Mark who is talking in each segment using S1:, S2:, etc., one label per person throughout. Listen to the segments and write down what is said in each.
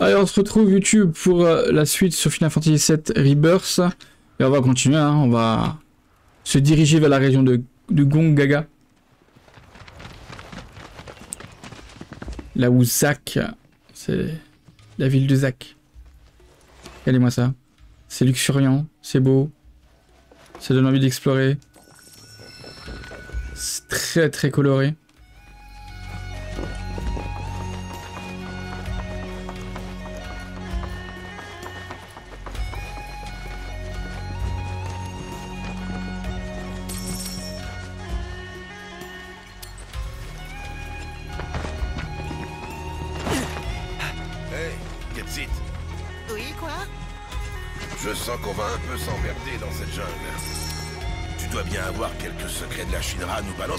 S1: Allez, on se retrouve YouTube pour euh, la suite sur Final Fantasy VII Rebirth. Et on va continuer, hein, on va se diriger vers la région de, de Gongaga. Là où Zack, c'est la ville de Zack. Regardez-moi ça. C'est luxuriant, c'est beau. Ça donne envie d'explorer. C'est très très coloré.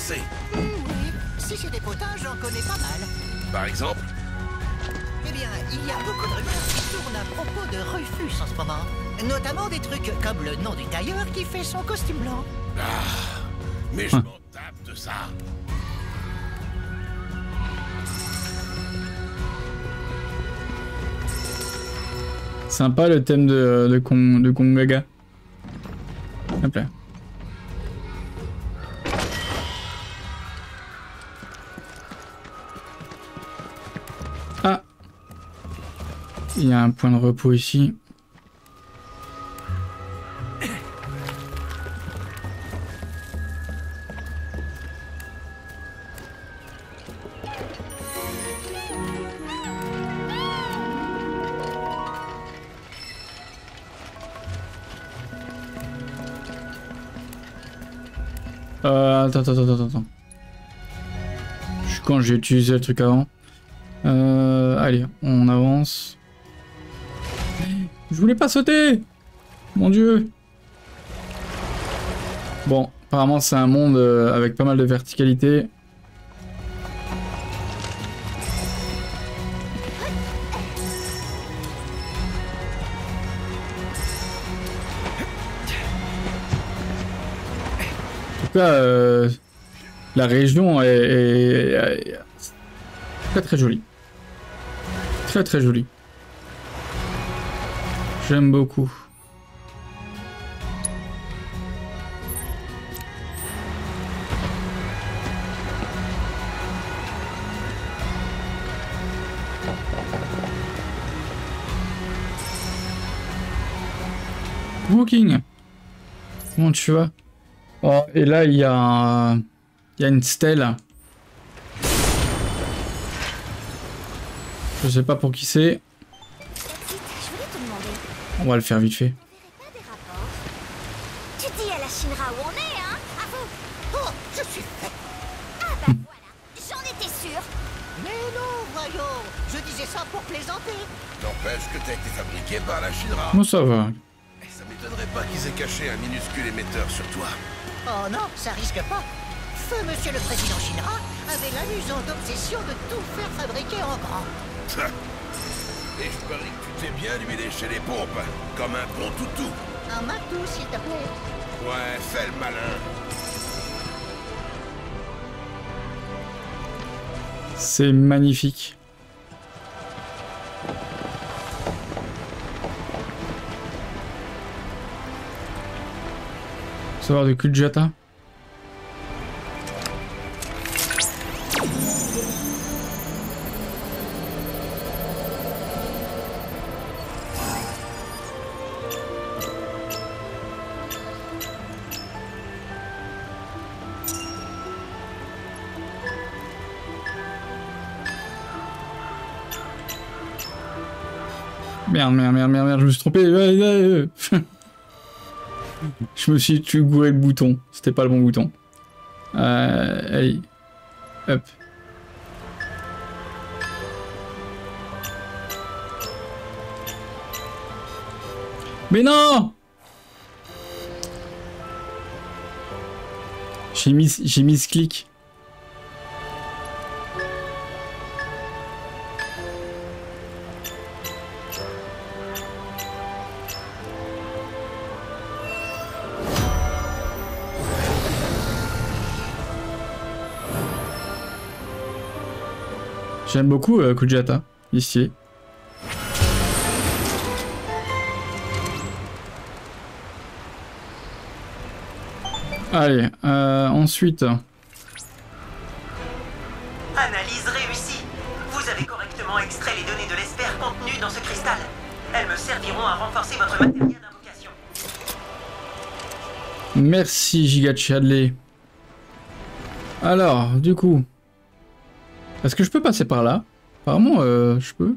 S2: Oui, si c'est des potages, j'en connais pas mal.
S3: Par exemple
S2: Eh bien, il y a beaucoup de rumeurs qui tournent à propos de Rufus en ce moment. Notamment des trucs comme le nom du tailleur qui fait son costume blanc.
S3: Mais je m'en tape de ça.
S1: Sympa le thème de, de, de Kongaga. Hop là. Il y a un point de repos ici. Euh, attends, attends, attends, attends. Je quand j'ai utilisé le truc avant. Euh, allez, on avance. Je voulais pas sauter Mon dieu Bon, apparemment c'est un monde euh, avec pas mal de verticalité. En tout cas, euh, la région est, est- est très très jolie. Très très jolie. J'aime beaucoup. Booking. Comment tu vas? Oh, et là, il y a y a une stèle. Je sais pas pour qui c'est. On va le faire vite fait.
S4: Tu dis à la Shinra où on est, hein À vous
S2: Oh, je suis fait.
S4: Ah bah voilà, j'en étais sûre
S2: Mais non, voyons. Je disais ça pour plaisanter.
S3: N'empêche que t'as été fabriqué par la Shinra.
S1: Bon, ça va.
S3: Ça m'étonnerait pas qu'ils aient caché un minuscule émetteur sur toi.
S2: Oh non, ça risque pas. Feu Monsieur le Président Shinra avait l'amusante obsession de tout faire fabriquer en grand.
S3: Et je parie que tu t'es bien huilé chez les pompes, comme un bon toutou.
S2: Un matou, s'il te plaît.
S3: Ouais, fais le malin.
S1: C'est magnifique. Savoir de Kujata Merde, merde, merde, merde, je me suis trompé. Je me suis tu gouré le bouton. C'était pas le bon bouton. Euh, allez. Hop. Mais non J'ai mis, j'ai mis ce clic. beaucoup euh, Kujata, ici. Allez, euh, ensuite.
S5: Analyse réussie. Vous avez correctement extrait les données de l'espère contenues dans ce cristal. Elles me serviront à renforcer votre matériel d'invocation.
S1: Merci, Giga Chadley. Alors, du coup. Est-ce que je peux passer par là? Apparemment, euh, je peux.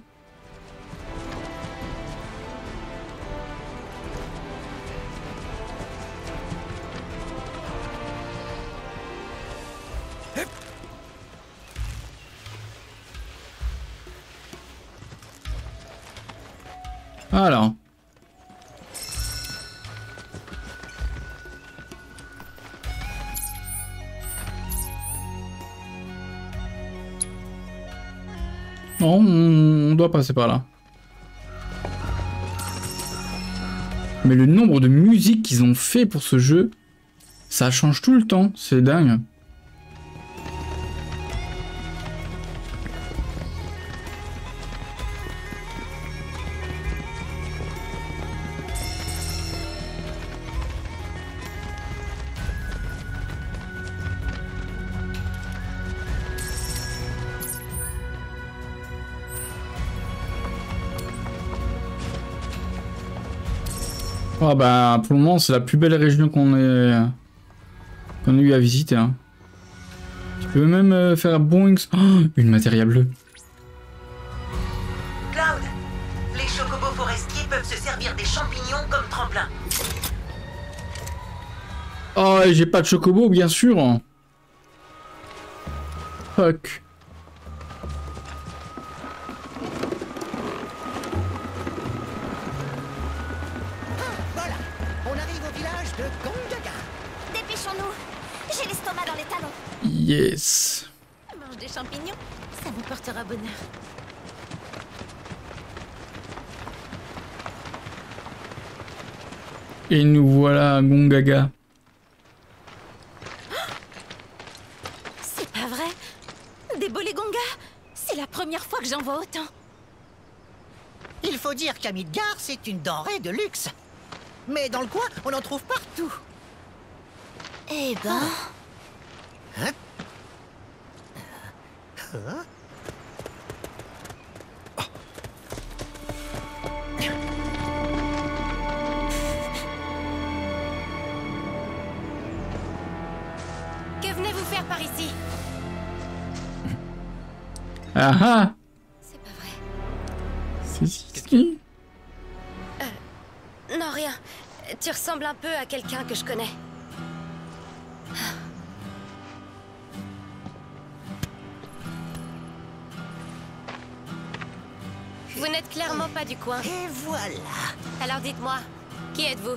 S1: Passer par là. Mais le nombre de musiques qu'ils ont fait pour ce jeu, ça change tout le temps, c'est dingue. Ah bah pour le moment c'est la plus belle région qu'on ait qu'on ait eu à visiter. Hein. Tu peux même euh, faire un bon X- Oh, une matérielle bleue.
S5: Cloud, les chocobos forestiers peuvent se servir des champignons comme tremplin.
S1: Oh et j'ai pas de chocobo bien sûr. Fuck. Yes.
S4: Mange des champignons, ça vous portera bonheur.
S1: Et nous voilà à Gongaga.
S4: C'est pas vrai Des bolégongas C'est la première fois que j'en vois autant.
S2: Il faut dire qu'à Midgar, c'est une denrée de luxe. Mais dans le coin, on en trouve partout.
S4: Eh ben... Que venez-vous faire par ici?
S1: Ah ah
S4: C'est pas vrai.
S1: C'est si.
S4: Non, rien. Tu ressembles un peu à quelqu'un que je connais. Clairement pas du coin.
S2: Et voilà.
S4: Alors dites-moi, qui êtes-vous?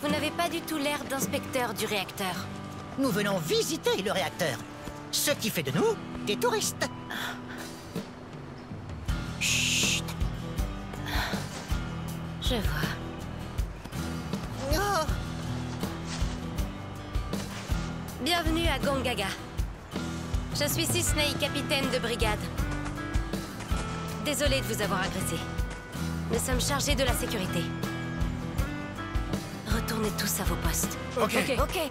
S4: Vous n'avez pas du tout l'air d'inspecteur du réacteur.
S2: Nous venons visiter le réacteur. Ce qui fait de nous des touristes. Chut.
S4: Je vois.
S2: Oh,
S4: Bienvenue à Gongaga. Je suis Cisney, capitaine de brigade. Désolé de vous avoir agressé. Nous sommes chargés de la sécurité. Retournez tous à vos postes.
S2: Ok.
S4: Ok.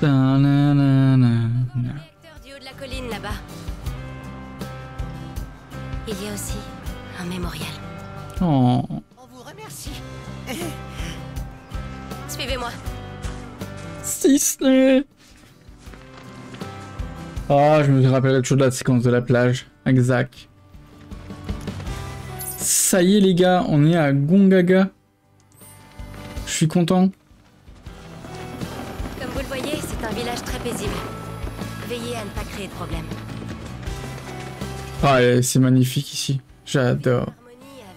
S1: Ta-na-na-na-na.
S4: Réacteur du haut de la colline là-bas. Il y a aussi un mémorial.
S1: Oh.
S2: on vous remercie.
S4: Suivez-moi.
S1: Disney. Ah, je me rappelle toujours de la séquence de la plage. Exact. Ça y est les gars, on est à Gongaga. Je suis content.
S4: Comme vous le voyez, c'est un village très paisible. Veillez à ne pas créer de problème.
S1: Ah, c'est magnifique ici. J'adore.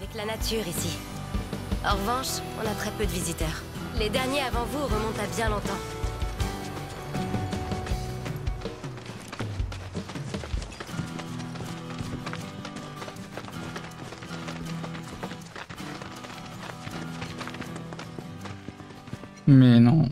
S4: Avec la nature ici. En revanche, on a très peu de visiteurs. Les derniers avant vous remontent à bien longtemps.
S1: Mais non.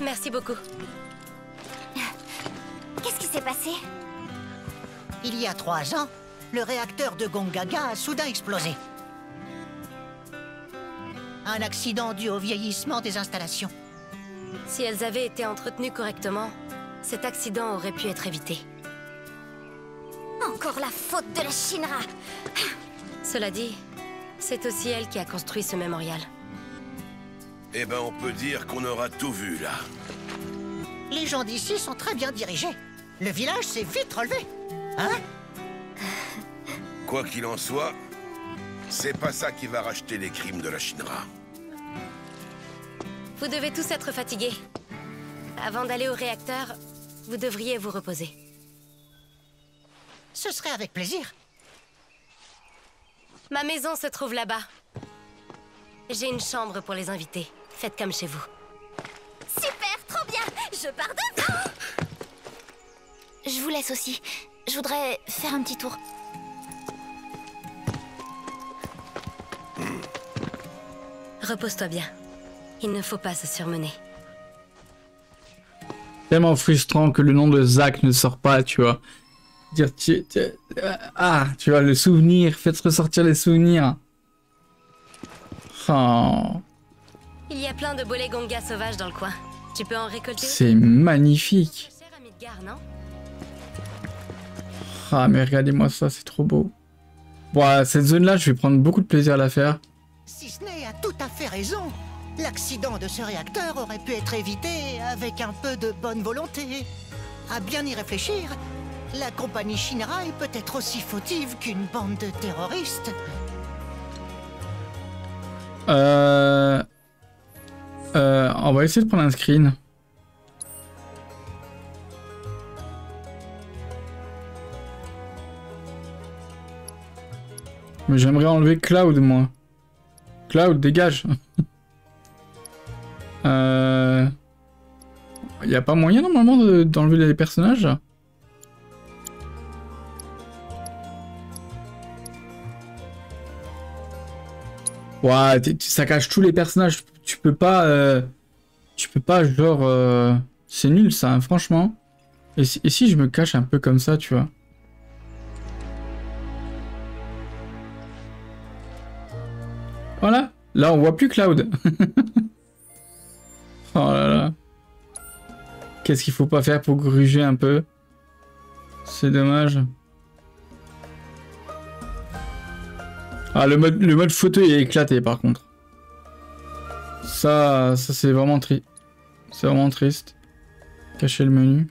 S4: Merci beaucoup.
S6: Qu'est-ce qui s'est passé?
S2: Il y a trois gens le réacteur de Gongaga a soudain explosé. Un accident dû au vieillissement des installations.
S4: Si elles avaient été entretenues correctement, cet accident aurait pu être évité.
S6: Encore la faute de la Shinra
S4: Cela dit, c'est aussi elle qui a construit ce mémorial.
S3: Eh ben, on peut dire qu'on aura tout vu, là.
S2: Les gens d'ici sont très bien dirigés. Le village s'est vite relevé. Hein?
S3: Quoi qu'il en soit, c'est pas ça qui va racheter les crimes de la Shinra.
S4: Vous devez tous être fatigués. Avant d'aller au réacteur, vous devriez vous reposer.
S2: Ce serait avec plaisir.
S4: Ma maison se trouve là-bas. J'ai une chambre pour les invités. Faites comme chez vous.
S6: Super, trop bien Je pars devant Je vous laisse aussi. Je voudrais faire un petit tour.
S4: Repose-toi bien. Il ne faut pas se surmener.
S1: Tellement frustrant que le nom de Zach ne sort pas, tu vois. Dire, tu, tu- ah, tu vois, le souvenir, faites ressortir les souvenirs. Oh,
S4: Il y a plein de bolets sauvages dans le coin. Tu peux en récolter
S1: c'est magnifique. Ah, mais regardez-moi ça, c'est trop beau. Bon, cette zone-là, je vais prendre beaucoup de plaisir à la faire.
S2: Cisney a tout à fait raison. L'accident de ce réacteur aurait pu être évité avec un peu de bonne volonté. À bien y réfléchir, la compagnie Shinra est peut-être aussi fautive qu'une bande de terroristes.
S1: Euh... Euh, on va essayer de prendre un screen. Mais j'aimerais enlever Cloud, moi. Cloud, dégage. euh... Y a pas moyen, normalement, de- d'enlever les personnages? T'es- ça cache tous les personnages. Tu peux pas. euh, tu peux pas, genre. euh, c'est nul ça, hein, franchement. Et si, et si je me cache un peu comme ça, tu vois? Voilà. Là, on voit plus Cloud. oh là là. Qu'est-ce qu'il faut pas faire pour gruger un peu? C'est dommage. Ah, le mode, le mode photo est éclaté par contre. Ça, ça c'est vraiment triste. C'est vraiment triste. Cacher le menu.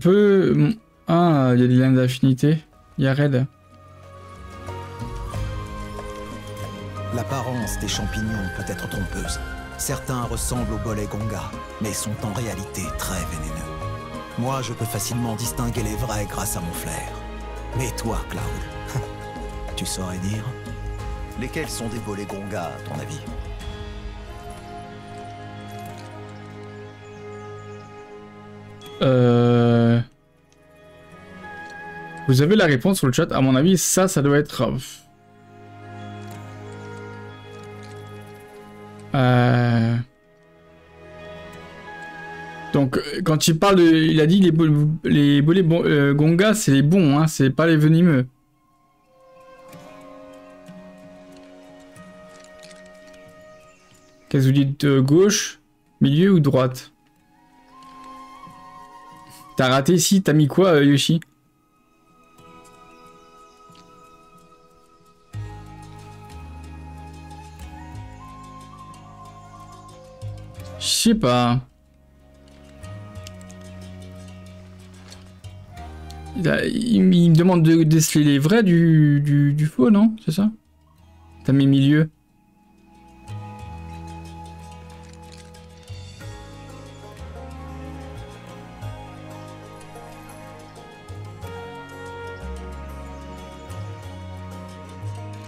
S1: Peut... Ah, il y a des liens d'affinité. Il y a Red.
S7: L'apparence des champignons peut être trompeuse. Certains ressemblent aux bolets gonga, mais sont en réalité très vénéneux. Moi, je peux facilement distinguer les vrais grâce à mon flair. Mais toi, Cloud, tu saurais dire? Lesquels sont des bolets gonga, à ton avis?
S1: Euh... Vous avez la réponse sur le chat. À mon avis, ça, ça doit être... euh, Euh... Donc, euh, quand il parle de... Il a dit les, bol- les bolets bon- gonga, c'est les bons, hein, c'est pas les venimeux. Qu'est-ce que vous dites Gauche, milieu ou droite? T'as raté ici, t'as mis quoi, Yoshi? Sais pas. Il, a- il me- il me demande de déceler les vrais du, du, du faux, non? C'est ça? T'as mis milieu.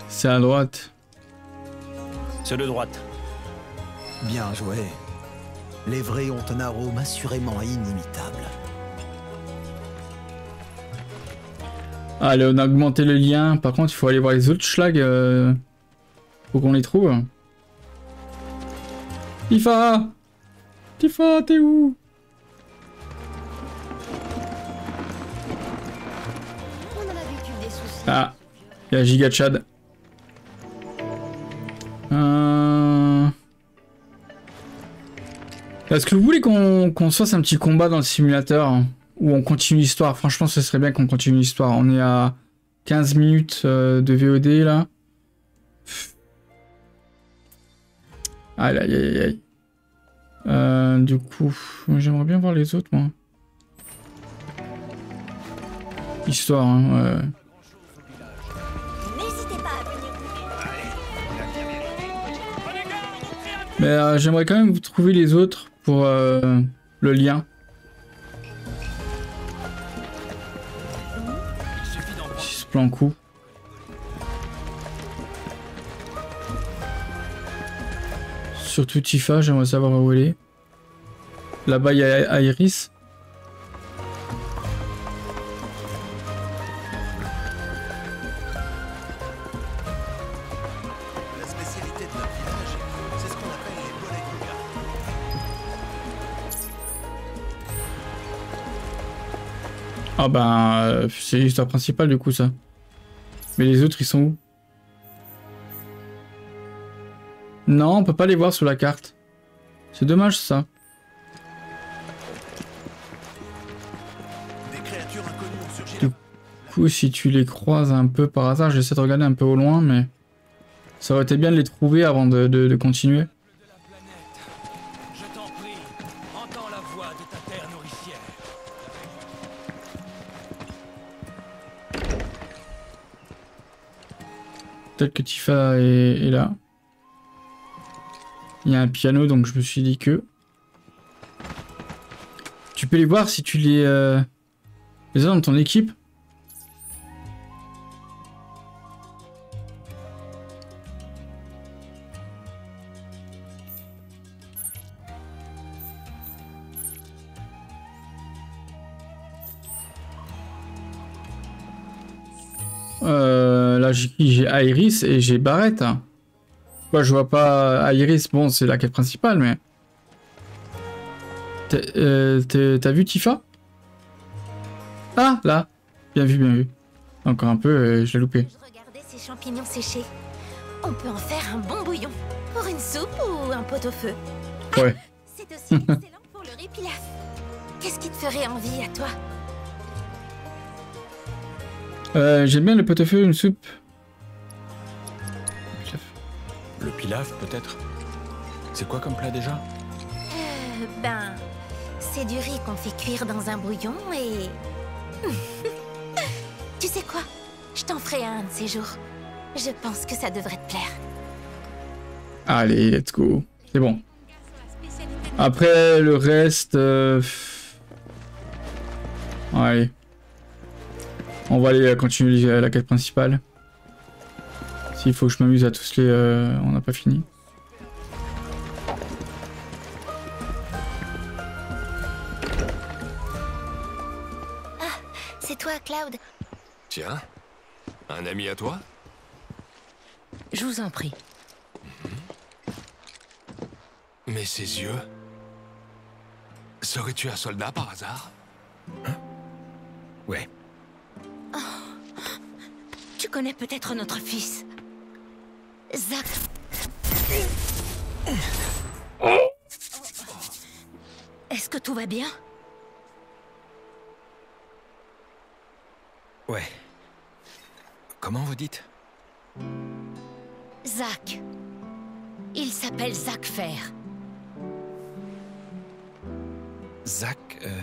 S1: C'est à droite.
S8: C'est de droite.
S7: Bien joué les vrais ont un arôme assurément inimitable.
S1: Allez, on a augmenté le lien. Par contre, il faut aller voir les autres schlags. Euh... Faut qu'on les trouve. Tifa Tifa, t'es où? Ah, il y a Giga Chad. Euh, Est-ce que vous voulez qu'on se fasse un petit combat dans le simulateur hein, Ou on continue l'histoire Franchement, ce serait bien qu'on continue l'histoire. On est à 15 minutes euh, de VOD là. Aïe aïe aïe aïe. Euh, du coup, j'aimerais bien voir les autres moi. Histoire, hein, ouais. Mais euh, j'aimerais quand même vous trouver les autres pour euh, le lien. Ce plan coup. Surtout Tifa, j'aimerais savoir où elle est. Là-bas, il y a Iris. Ah ben, c'est l'histoire principale du coup ça. Mais les autres, ils sont où? Non, on peut pas les voir sur la carte. C'est dommage ça. Du coup, si tu les croises un peu par hasard, j'essaie de regarder un peu au loin, mais ça aurait été bien de les trouver avant de, de- de continuer. Peut-être que Tifa est, là. Il y a un piano, donc je me suis dit que... Tu peux les voir si tu les... euh, les as dans ton équipe? J'ai Iris et j'ai Barrett. Quoi, je vois pas Iris. Bon, c'est la quête principale, mais. Euh, T'as vu Tifa? Ah, là. Bien vu, bien vu. Encore un peu, euh, je l'ai loupé.
S6: Regardez ces champignons séchés. On peut en faire un bon bouillon. Pour une soupe ou un pot-au-feu.
S1: Ouais.
S6: C'est aussi excellent pour le riz pilaf. Qu'est-ce qui te ferait envie à toi?
S1: Euh, J'aime bien le pot-au-feu, une soupe.
S8: Le pilaf, peut-être? C'est quoi comme plat déjà?
S6: Euh, Ben, c'est du riz qu'on fait cuire dans un bouillon et... tu sais quoi? Je t'en ferai un de ces jours. Je pense que ça devrait te plaire.
S1: Allez, let's go. C'est bon. Après, le reste... euh. Allez. On va aller continuer la quête principale. S'il faut que je m'amuse à tous les... euh, On n'a pas fini.
S6: C'est toi, Cloud
S9: Tiens, un ami à toi?
S6: Je vous en prie.
S9: Mais ses yeux? Serais-tu un soldat par hasard?
S8: Ouais.
S6: Tu connais peut-être notre fils. Zach. Est-ce que tout va bien?
S8: Ouais. Comment vous dites?
S6: Zach. Il s'appelle Zach Fer.
S8: Zach euh...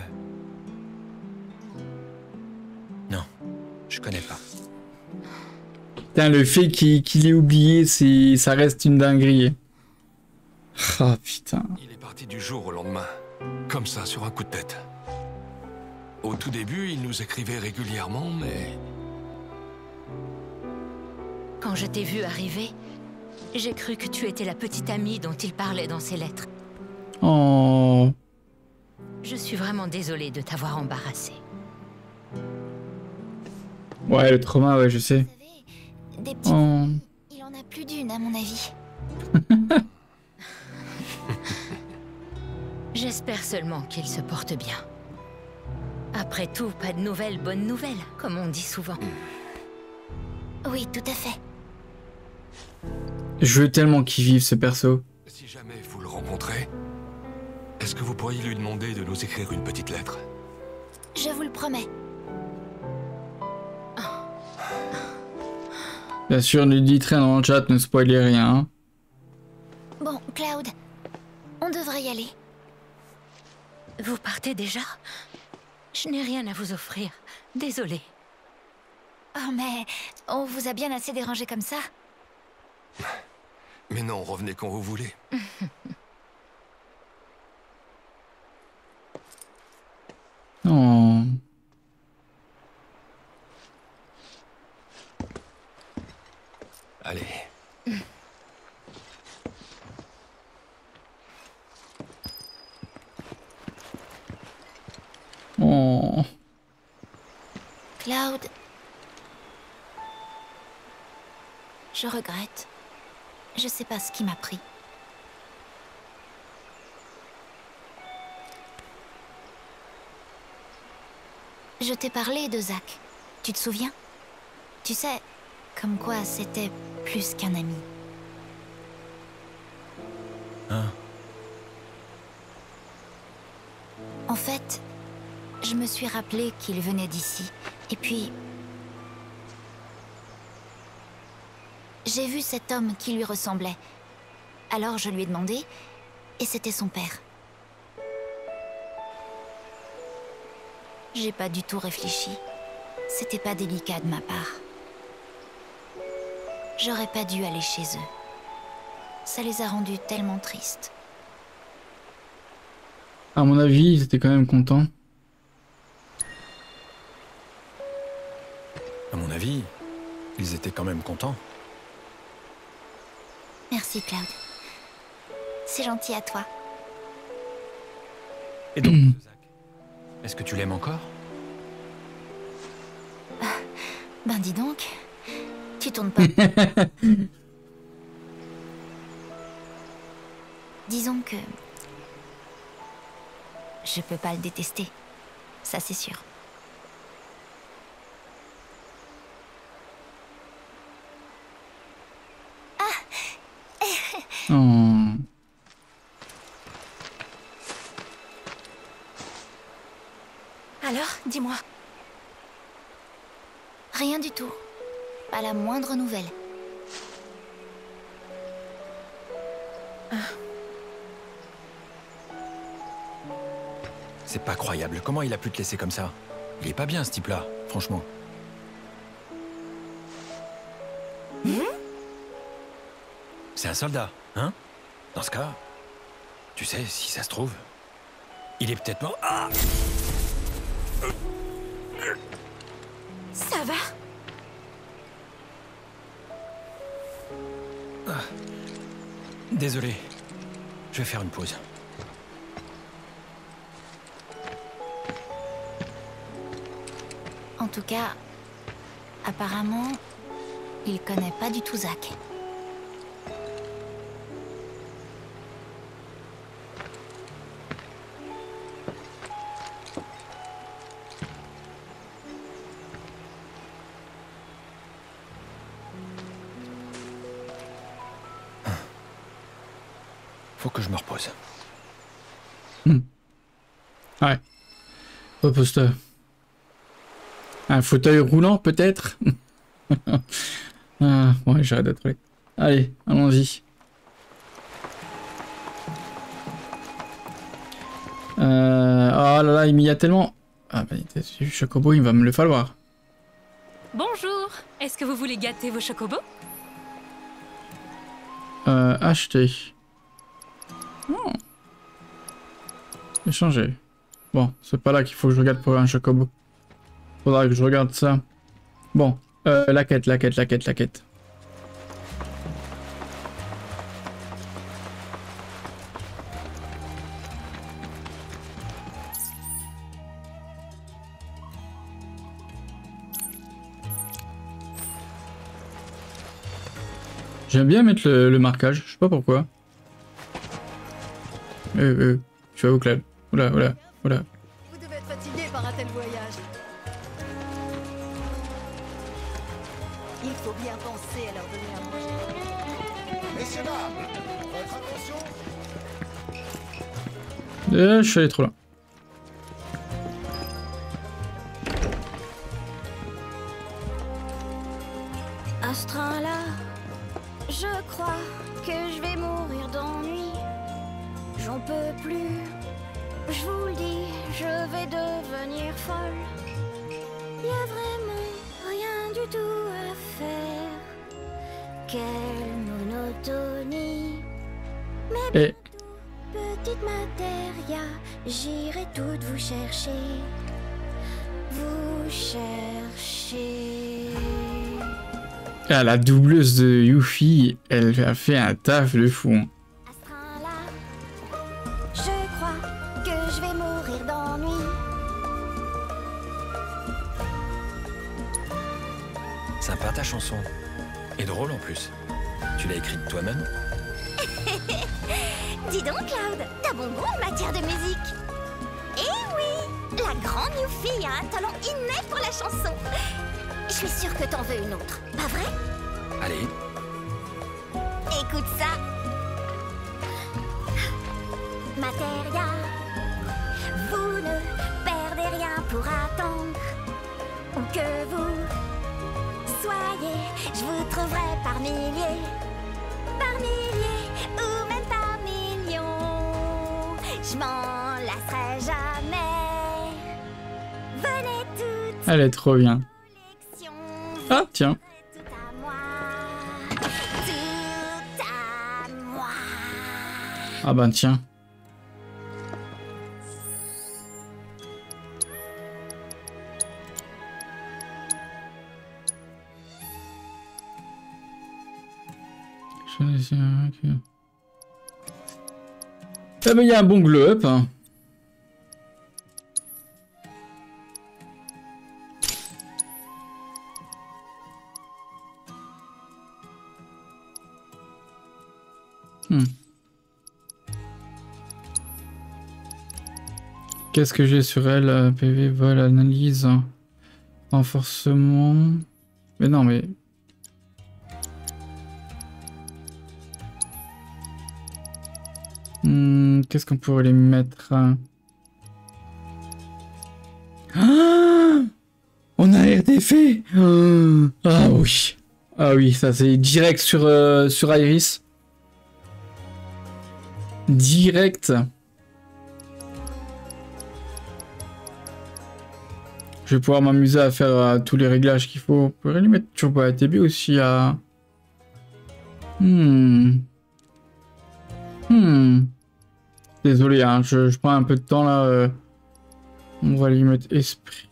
S8: Non, je connais pas.
S1: Putain, le fait qu'il qu'il ait oublié, c'est, ça reste une dinguerie. Ah putain.
S9: Il est parti du jour au lendemain, comme ça, sur un coup de tête. Au tout début, il nous écrivait régulièrement, mais
S6: Quand je t'ai vu arriver, j'ai cru que tu étais la petite amie dont il parlait dans ses lettres.
S1: Oh.
S6: Je suis vraiment désolée de t'avoir embarrassé.
S1: Ouais, le trauma, ouais, je sais.
S10: Des petites...
S1: Oh.
S10: Il en a plus d'une, à mon avis.
S11: J'espère seulement qu'il se porte bien. Après tout, pas de nouvelles, bonnes nouvelles, comme on dit souvent.
S10: Oui, tout à fait.
S1: Je veux tellement qu'il vive ce perso.
S9: Si jamais vous le rencontrez, est-ce que vous pourriez lui demander de nous écrire une petite lettre?
S10: Je vous le promets.
S1: Bien sûr, ne dites rien dans le chat, ne spoilez rien. hein.
S10: Bon, Cloud, on devrait y aller.
S11: Vous partez déjà? Je n'ai rien à vous offrir. Désolée.
S10: Oh, mais on vous a bien assez dérangé comme ça?
S9: Mais non, revenez quand vous voulez.
S1: Oh.
S9: Allez.
S1: Oh.
S10: Cloud. Je regrette. Je sais pas ce qui m'a pris. Je t'ai parlé de Zach. Tu te souviens? Tu sais, comme quoi c'était plus qu'un ami.
S8: Hein?
S10: En fait, je me suis rappelé qu'il venait d'ici. Et puis... J'ai vu cet homme qui lui ressemblait. Alors je lui ai demandé, et c'était son père. J'ai pas du tout réfléchi. C'était pas délicat de ma part. J'aurais pas dû aller chez eux. Ça les a rendus tellement tristes.
S1: À mon avis, ils étaient quand même contents.
S8: À mon avis, ils étaient quand même contents.
S10: Merci, Cloud. C'est gentil à toi.
S12: Et donc, Zach Est-ce que tu l'aimes encore?
S10: Ben dis donc, tu tournes pas. Disons que... Je peux pas le détester. Ça c'est sûr.
S1: Oh.
S8: C'est pas croyable. Comment il a pu te laisser comme ça? Il est pas bien, ce type-là, franchement. C'est un soldat, hein? Dans ce cas, tu sais, si ça se trouve, il est peut-être mort. Ah
S10: Ça va?
S8: Désolé. Je vais faire une pause.
S10: En tout cas, apparemment, il connaît pas du tout Zach.
S1: Un fauteuil roulant, peut-être? Ah, Ouais, j'arrête de trouver. Allez, allons-y. Euh... Oh là là, il m'y a tellement... Ah bah, chocobo, il va me le falloir.
S11: Bonjour Est-ce que vous voulez gâter vos chocobos?
S1: Euh, acheter. Oh. Échanger. Bon, c'est pas là qu'il faut que je regarde pour un chocobo. Faudra que je regarde ça. Bon, euh, la quête, la quête, la quête, la quête. J'aime bien mettre le, marquage, je sais pas pourquoi. Euh, euh, je suis au club. Oula, oula oula.
S13: Vous devez être fatigué par un tel voyage. Il faut bien penser à leur donner à manger.
S3: Messieurs, dames, votre attention
S1: je suis allé trop loin.
S6: À ce train-là, je crois que je vais mourir d'ennui. J'en peux plus. Je vous le dis, je vais devenir folle. Y a vraiment rien du tout à faire. Quelle monotonie. Mais
S1: Et
S6: petite matéria, j'irai toutes vous chercher. Vous chercher.
S1: ah, la doubleuse de Yuffie, elle a fait un taf de fou. Trop bien. Ah, tiens. Ah ben tiens. Choisir un que- Ah ben il y a un bon glow up. hein. Qu'est-ce que j'ai sur elle euh, PV, vol, analyse, renforcement. Mais non, mais. Hmm, Qu'est-ce qu'on pourrait les mettre hein? Ah On a RDF Ah oui. Ah oui, ça c'est direct sur, euh, sur Iris. Direct. Je vais pouvoir m'amuser à faire euh, tous les réglages qu'il faut. On pourrait lui mettre Turbo ATB aussi à... Hmm. Hmm. Désolé, hein, je, prends un peu de temps là. euh. On va lui mettre esprit.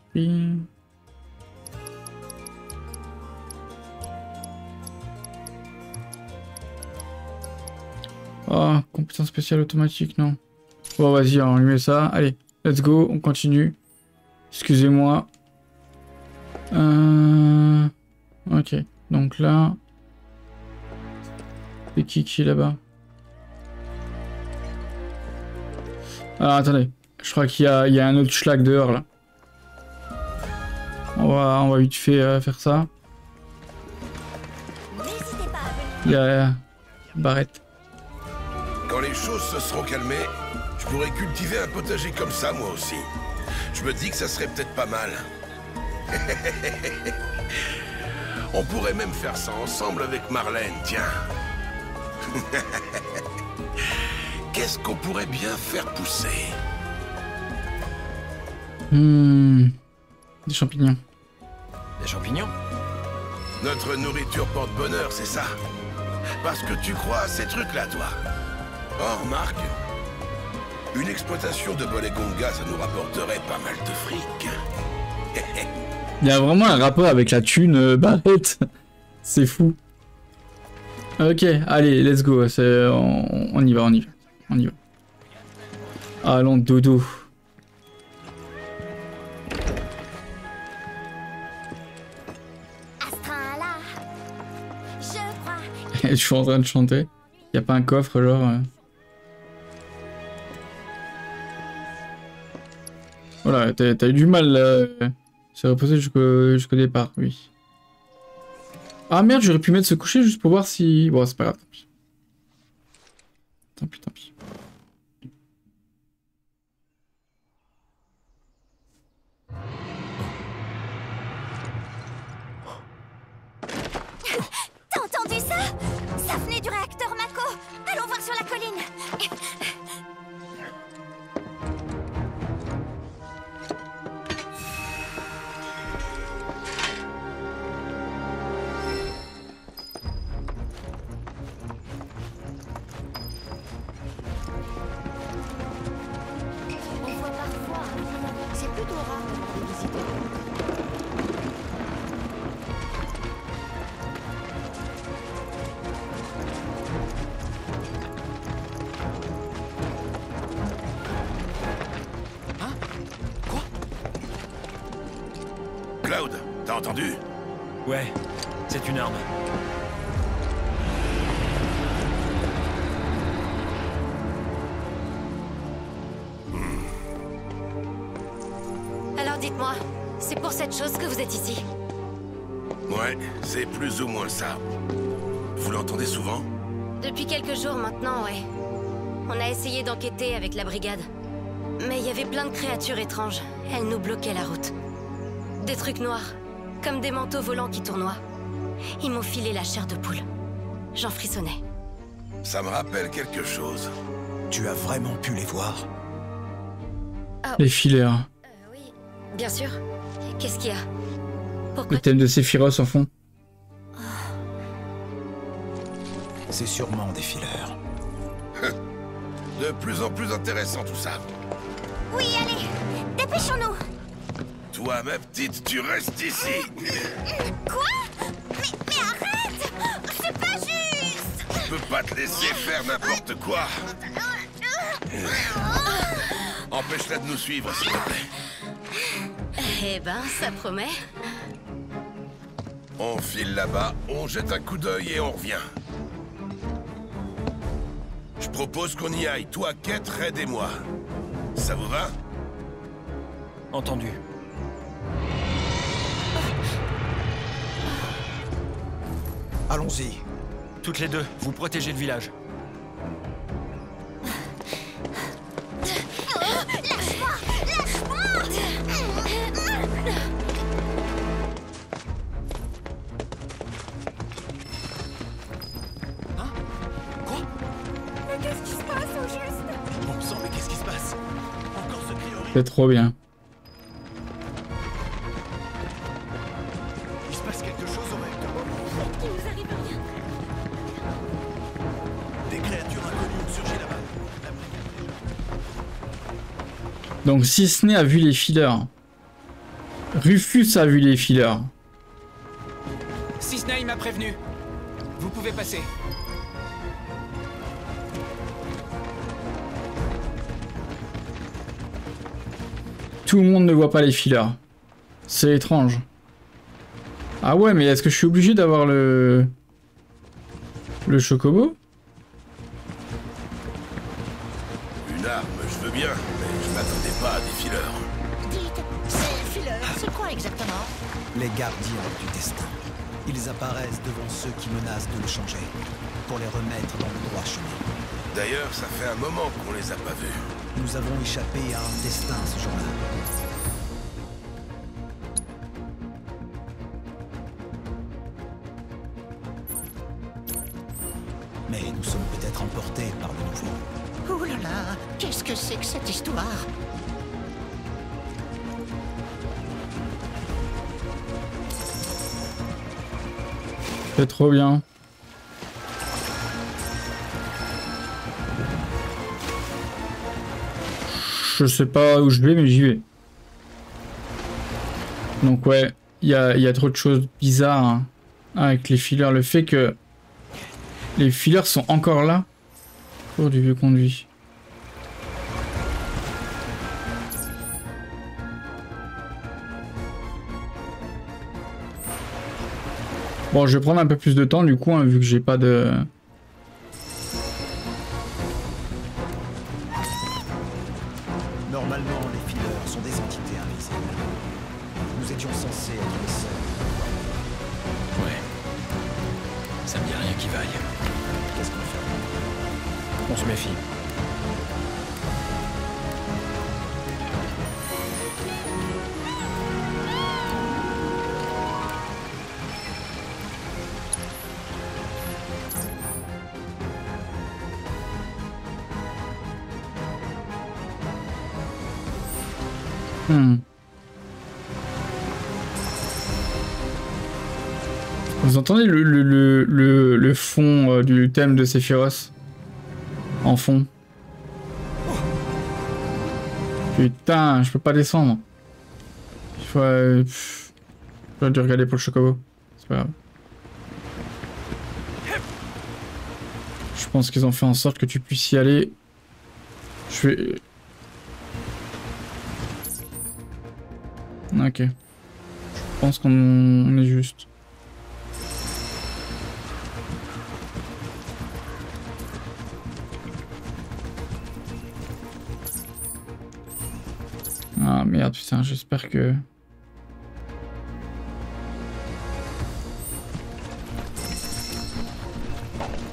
S1: Oh, compétence spéciale automatique, non. Bon, vas-y, on lui met ça. Allez, let's go, on continue. Excusez-moi. Euh... Ok, donc là... C'est qui qui est là-bas? Ah, attendez. Je crois qu'il y, a- un autre schlag dehors, là. On va, on va vite fait euh, faire ça. Il y a... Barrette.
S3: Quand les choses se seront calmées, je pourrais cultiver un potager comme ça, moi aussi. Je me dis que ça serait peut-être pas mal. On pourrait même faire ça ensemble avec Marlène, tiens. Qu'est-ce qu'on pourrait bien faire pousser?
S1: Hmm... Des champignons.
S8: des champignons?
S3: Notre nourriture porte bonheur, c'est ça Parce que tu crois à ces trucs-là, toi Oh, remarque, une exploitation de Bolegonga, ça nous rapporterait pas mal de fric.
S1: Il y a vraiment un rapport avec la thune euh, Barrette. C'est fou. Ok, allez, let's go. c'est- On, on y va, on y va. On y va. Allons, dodo.
S6: Je
S1: suis en train de chanter. Y a pas un coffre, genre. euh. Voilà, t'as eu du mal là. C'est reposé jusqu'au jusqu'au départ, oui. Ah merde, j'aurais pu mettre se coucher juste pour voir si. Bon, c'est pas grave, tant pis. Tant pis, tant pis.
S6: T'as entendu ça? Ça venait du réacteur? Des visiteurs.
S3: Cloud, t'as entendu?
S8: Ouais, c'est une arme.
S4: C'est
S3: plus ou moins ça. Vous l'entendez souvent?
S4: Depuis quelques jours maintenant, ouais. On a essayé d'enquêter avec la brigade. Mais il y avait plein de créatures étranges. Elles nous bloquaient la route. Des trucs noirs, comme des manteaux volants qui tournoient. Ils m'ont filé la chair de poule. J'en frissonnais.
S3: Ça me rappelle quelque chose.
S7: Tu as vraiment pu les voir?
S1: Les fileurs.
S4: Bien sûr. Qu'est-ce qu'il y a?
S1: Le thème de Sephiroth en fond.
S7: C'est sûrement des fileurs.
S3: De plus en plus intéressant tout ça.
S6: Oui, allez Dépêchons-nous
S3: Toi, ma petite, tu restes ici.
S6: Quoi? Mais, mais arrête C'est pas juste
S3: Je peux pas te laisser faire n'importe quoi. Empêche-la de nous suivre, s'il te plaît.
S4: Eh ben, ça promet.
S3: On file là-bas, on jette un coup d'œil et on revient. Je propose qu'on y aille, toi, Kate, Red et moi. Ça vous va
S8: Entendu.
S7: Allons-y.
S8: Toutes les deux, vous protégez le village.
S1: C'est trop bien.
S7: Il se passe quelque chose au recteur.
S6: Il nous arrive rien
S7: Des créatures inconnues ont surgi là-bas.
S1: Donc a vu les fileurs. Rufus a vu les fileurs.
S14: Cisney m'a prévenu. Vous pouvez passer.
S1: Tout le monde ne voit pas les fileurs. C'est étrange. Ah ouais, mais est-ce que je suis obligé d'avoir le... Le chocobo?
S3: Une arme, je veux bien, mais je m'attendais pas à des fileurs.
S2: Dites, ces fileurs, c'est quoi exactement?
S7: Les gardiens du destin. Ils apparaissent devant ceux qui menacent de le changer, pour les remettre dans le droit chemin.
S3: D'ailleurs, ça fait un moment qu'on les a pas vus.
S7: Nous avons échappé à un destin ce jour-là.
S2: C'est
S1: trop bien. Je sais pas où je vais, mais j'y vais. Donc ouais, il y a, trop de choses bizarres hein, avec les fileurs. Le fait que les fileurs sont encore là pour du vieux conduit. Bon, je vais prendre un peu plus de temps du coup, hein, vu que j'ai pas de... thème de Sephiroth En fond. Putain, je peux pas descendre. Il faut... Euh, pff, J'aurais dû regarder pour le chocobo. C'est pas grave. Je pense qu'ils ont fait en sorte que tu puisses y aller. Je vais... Ok. Je pense qu'on on est juste. Ah merde, putain, j'espère que...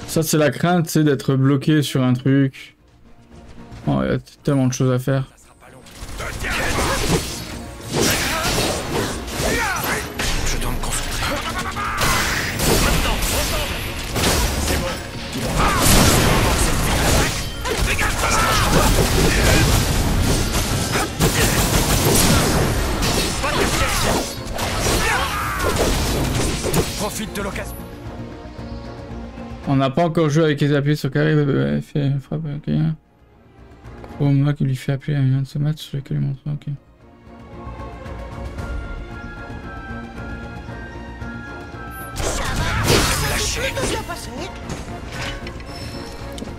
S1: Ça, c'est la crainte, c'est d'être bloqué sur un truc. Oh, il y a tellement de choses à faire. On n'a pas encore joué avec les appuis sur carré, fait frappe, ok. Moment qui lui fait appeler un de ce match sur lequel il montre, ok.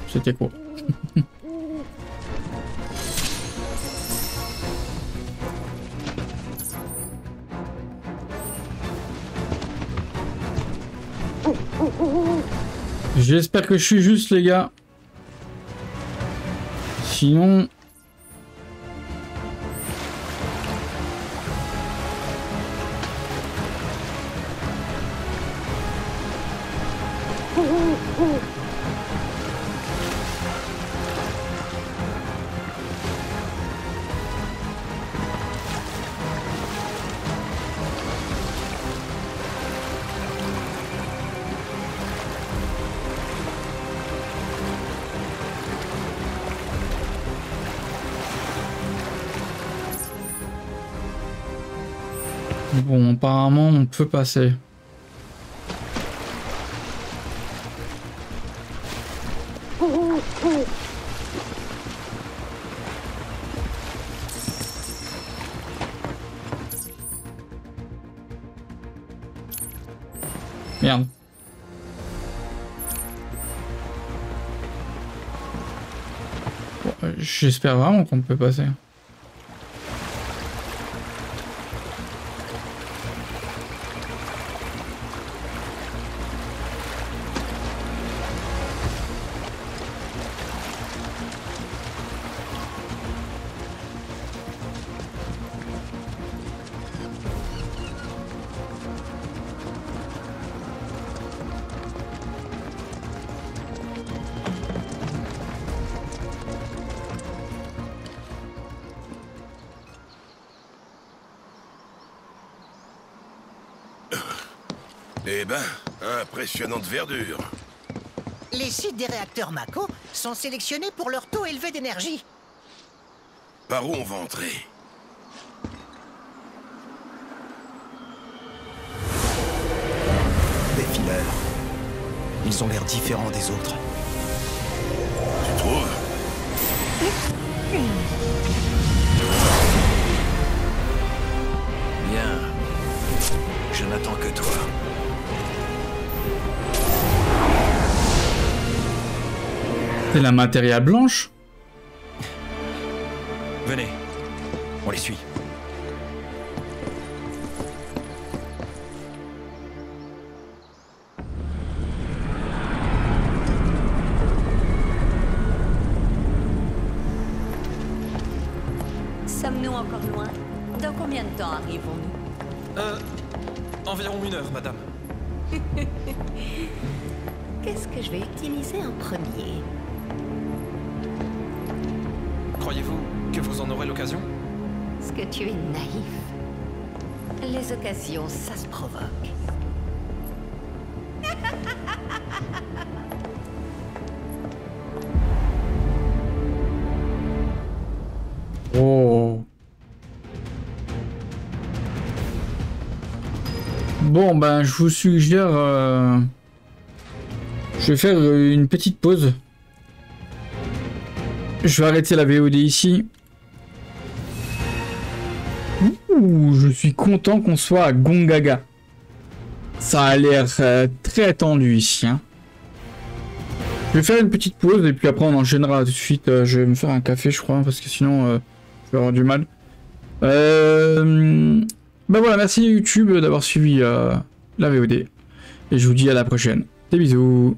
S1: C'était court. J'espère que je suis juste les gars. Sinon... peut passer. Merde. Euh, J'espère vraiment qu'on peut passer.
S3: Eh ben, impressionnante verdure.
S2: Les sites des réacteurs Mako sont sélectionnés pour leur taux élevé d'énergie.
S3: Par où on va entrer?
S7: Des fileurs. Ils ont l'air différents des autres.
S1: s'appelle un matériel blanche.
S8: Venez, on les suit.
S11: Sommes-nous encore loin? Dans combien de temps arrivons-nous?
S14: Euh... Environ une heure, madame.
S11: Qu'est-ce que je vais utiliser en premier?
S14: Croyez-vous que vous en aurez l'occasion?
S11: Est-ce que tu es naïf Les occasions, ça se provoque.
S1: Oh. Bon, ben, je vous suggère... euh, Je vais faire une petite pause. Je vais arrêter la VOD ici. Ouh, je suis content qu'on soit à Gongaga. Ça a l'air euh, très tendu ici. hein. Je vais faire une petite pause et puis après on enchaînera tout de suite. Euh, je vais me faire un café, je crois, parce que sinon euh, je vais avoir du mal. Ben voilà, merci YouTube d'avoir suivi la VOD. Et je vous dis à la prochaine. Des bisous.